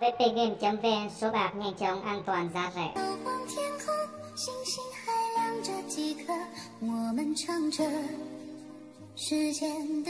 vpgame.vn số bạc nhanh chóng an toàn giá rẻ. 时间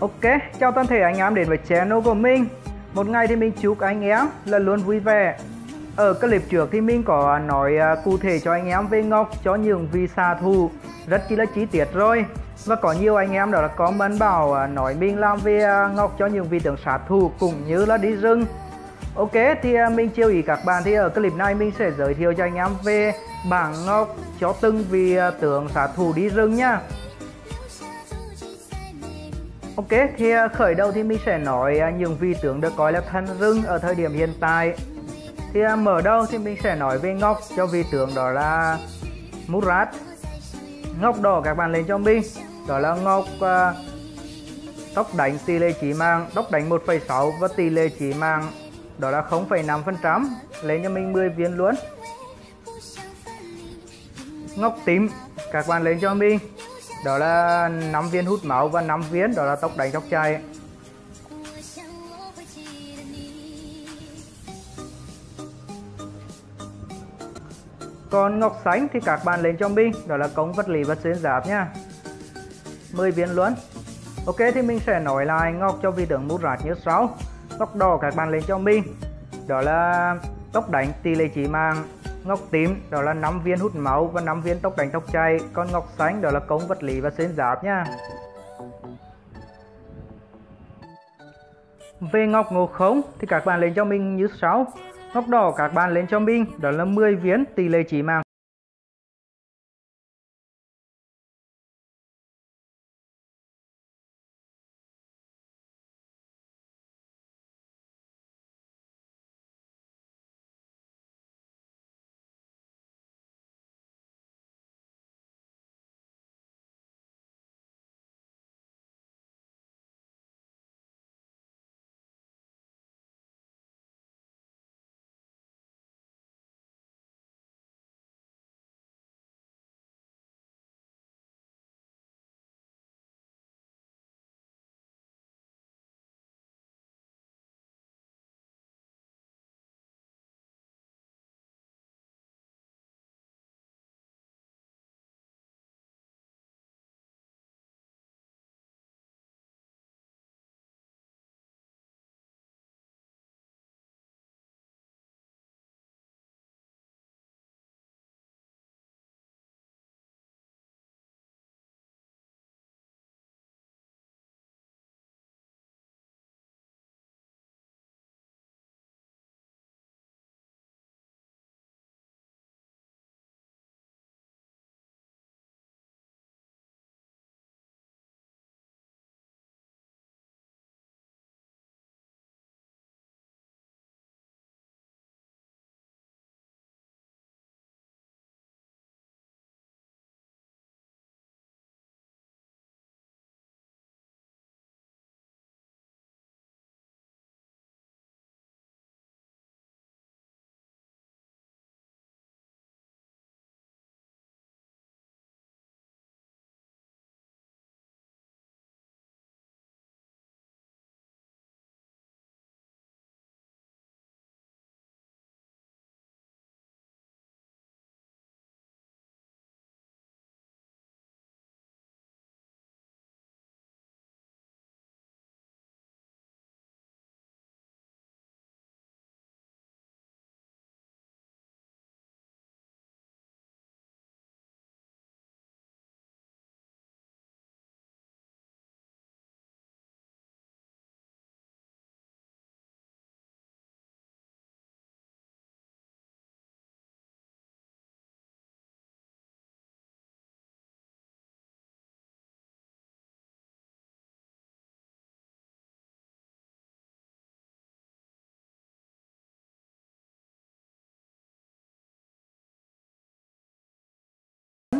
Ok, chào toàn thể anh em đến với channel của mình. Một ngày thì mình chúc anh em là luôn vui vẻ. Ở clip trước thì mình có nói à, cụ thể cho anh em về Ngọc cho những vị xạ thù. Rất chi là chi tiết rồi. Và có nhiều anh em đó là comment bảo à, nói mình làm về à, Ngọc cho những vị tướng sát thù cũng như là đi rừng. Ok, thì mình chiêu ý các bạn thì ở clip này mình sẽ giới thiệu cho anh em về bảng Ngọc cho từng vị tướng sát thù đi rừng nha. Ok, thì ờ, khởi đầu thì mình sẽ nói ờ, những vị tướng được coi là thần rừng ở thời điểm hiện tại. Thì ờ, mở đầu thì mình sẽ nói về ngọc cho vị tướng đó là Murat. Ngọc đỏ các bạn lên cho mình. Đó là ngọc uh, tốc đánh tỷ lệ chỉ mang tốc đánh 1,6 và tỷ lệ chỉ mang đó là 0,5%. Lấy cho mình 10 viên luôn. Ngọc tím các bạn lên cho mình đó là 5 viên hút máu và 5 viên, đó là tốc đánh tốc chạy còn ngọc xanh thì các bạn lên cho mình, đó là công vật lý và xuyên giáp nha. 10 viên luôn. Ok, thì mình sẽ nói lại ngọc cho vị tướng mút rạt như sau. Ngọc đỏ các bạn lên cho mình. Đó là tốc đánh tỷ lệ chỉ mạng. Ngọc tím đó là 5 viên hút máu và 5 viên tốc đánh tốc chạy, còn ngọc xanh đó là công vật lý và xuyên giáp nha. Về ngọc ngộ không thì các bạn lên cho mình như sau. Ngọc đỏ các bạn lên cho mình đó là 10 viên tỷ lệ chỉ mạng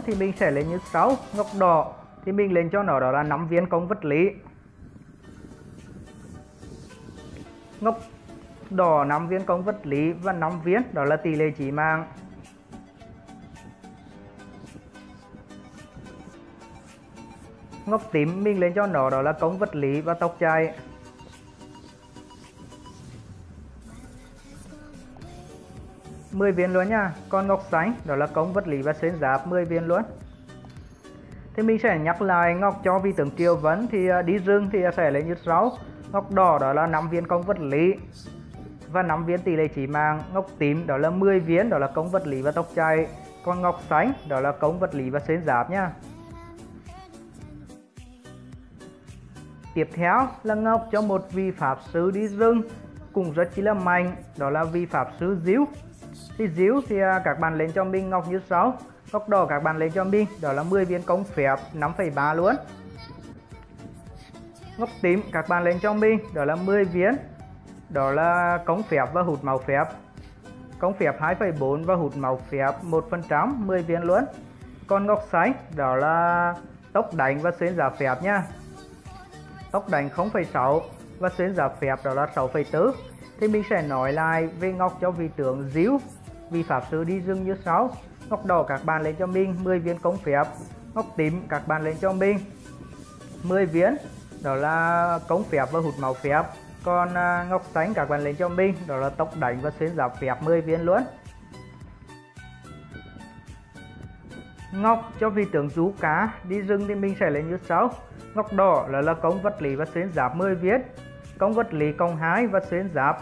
vấn thì mình sẽ lên như sau. Ngọc đỏ thì mình lên cho nó đó là 5 viên công vật lý. Ngọc đỏ 5 viên công vật lý và 5 viên, đó là tỷ lệ chỉ mạng. Ngọc tím mình lên cho nó đó là công vật lý và tốc chạy 10 viên luôn nha. Còn ngọc xanh đó là công vật lý và xuyên giáp 10 viên luôn. Thì mình sẽ nhắc lại ngọc cho vị tướng triều vấn thì à, đi rừng thì à, sẽ lấy như sau. Ngọc đỏ, đó là 5 viên công vật lý và 5 viên tỷ lệ chỉ mạng. Ngọc tím, đó là 10 viên, đó là công vật lý và tốc chạy. Còn ngọc xanh đó là công vật lý và xuyên giáp nha. Tiếp theo là ngọc cho một vị pháp sư đi rừng, cũng rất chỉ là mạnh, đó là vị pháp sư diếu thì díu thì các bạn lên cho mình ngọc như sau. Góc đỏ các bạn lên cho mình đó là 10 viên công phép 5,3 luôn. Ngọc tím các bạn lên cho mình đó là 10 viên. Đó là công phép và hụt màu phép. Công phép 2,4 và hụt màu phép 1% 10 viên luôn. Còn ngọc xanh đó là tốc đánh và xuyên giả phép nha. Tốc đánh 0,6 và xuyên giả phép đó là 6,4 thì mình sẽ nói lại về ngọc cho vị tướng díu vì pháp sư đi rừng như sau. Ngọc đỏ các bạn lên cho mình 10 viên công phép. Ngọc tím các bạn lên cho mình 10 viên. Đó là công phép và hụt máu phép. Còn à, ngọc xanh các bạn lên cho mình đó là tốc đánh và xuyên giáp phép 10 viên luôn. Ngọc cho vị tướng rú cá đi rừng thì mình sẽ lên như sau. Ngọc đỏ là là công vật lý và xuyên giáp 10 viên. Công vật lý cộng 2 và xuyên giáp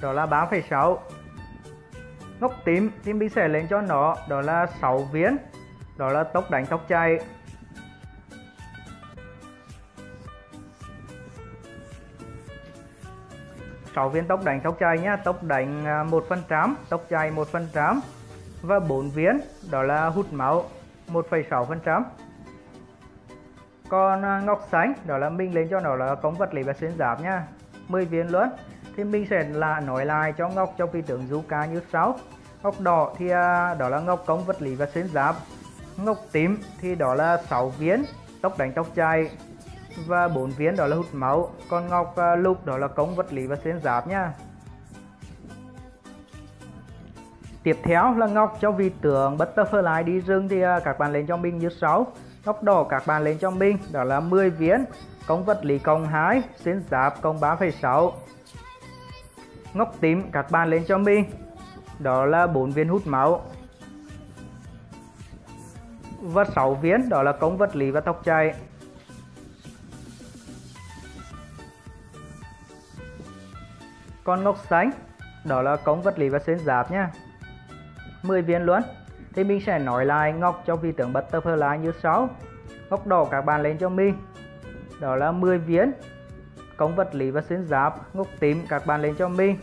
đó là 3,6 ngốc tím thì mình sẽ lên cho nó. Đó là 6 viên. Đó là tốc đánh tốc chạy. Sáu viên tốc đánh tốc chạy nhá. Tốc đánh à, một phần trăm tốc chạy một phần trăm. Và 4 viên đó là hút máu 1,6 phần trăm. Còn à, ngọc xanh đó là mình lên cho nó là công vật lý và xuyên giáp nhá. 10 viên luôn thì mình sẽ là nói lại cho ngọc trong vị tướng Zuka như sau. Ngọc đỏ thì à, đó là ngọc công vật lý và xuyên giáp. Ngọc tím thì đó là 6 viên tốc đánh tốc chạy và 4 viên đó là hút máu. Còn ngọc à, lục đó là công vật lý và xuyên giáp nha. Tiếp theo là ngọc cho vị tướng butterfly đi rừng thì à, các bạn lên cho mình như sau. Ngọc đỏ các bạn lên cho mình đó là 10 viên. Công vật lý cộng 2 xuyên giáp cộng 3,6 ngóc tím các bạn lên cho mình. Đó là 4 viên hút máu. Và 6 viên, đó là công vật lý và tóc chạy còn ngọc xanh, đó là công vật lý và xuyên giáp nhé 10 viên luôn. Thì mình sẽ nói lại ngọc cho vị tướng butterfly như sau. Ngọc đỏ các bạn lên cho mình. Đó là 10 viên công vật lý và xuyên giáp ngọc tím, các bạn lên cho mình.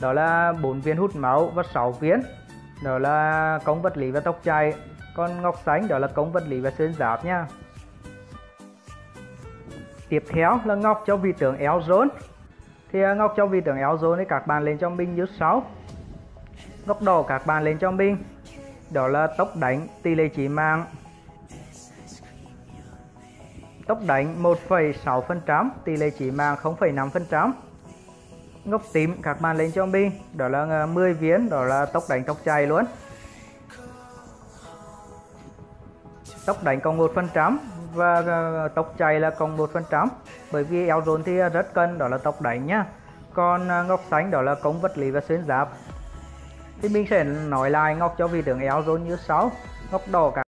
Đó là bốn viên hút máu và 6 viên. Đó là công vật lý và tốc chạy còn ngọc xanh, đó là công vật lý và xuyên giáp nha. Tiếp theo là ngọc cho vị tướng eo rốn thì à, ngọc cho vị tướng eo rốn thì các bạn lên cho mình như sau. Ngọc đỏ các bạn lên cho mình. Đó là tốc đánh, tỷ lệ chỉ mạng tốc đánh 1,6% tỷ lệ chỉ mạng 0,5% ngốc tím các bạn lên cho mình. Đó là ờ, 10 viên đó là tốc đánh tốc chạy luôn. Tốc đánh còn 1% và ờ, tốc chạy là còn 1% bởi vì eo rốn thì ờ, rất cân đó là tốc đánh nhá. Còn ngọc xanh đó là công vật lý và xuyên giáp. Thì mình sẽ nói lại ngọc cho vị tướng eo rốn như sau. Ngọc đỏ cả